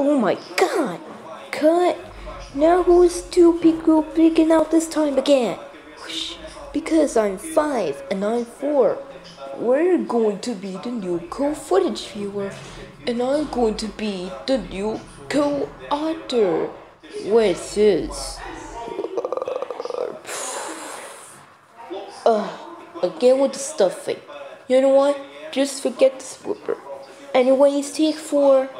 Oh my god! Cut! Now who's stupid people picking out this time again? Whoosh. Because I'm five and I'm four. We're going to be the new co-footage viewer. And I'm going to be the new co-other. What's this? Ugh, again with the stuffing. You know what? Just forget the swooper. Anyways, take four.